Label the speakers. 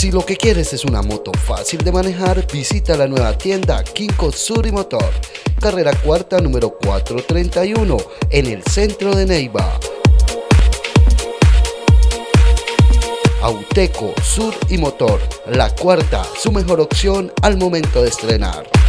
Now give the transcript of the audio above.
Speaker 1: Si lo que quieres es una moto fácil de manejar, visita la nueva tienda Kinko Suri Motor, carrera cuarta número 431, en el centro de Neiva. Auteco, Sur y Motor, la cuarta, su mejor opción al momento de estrenar.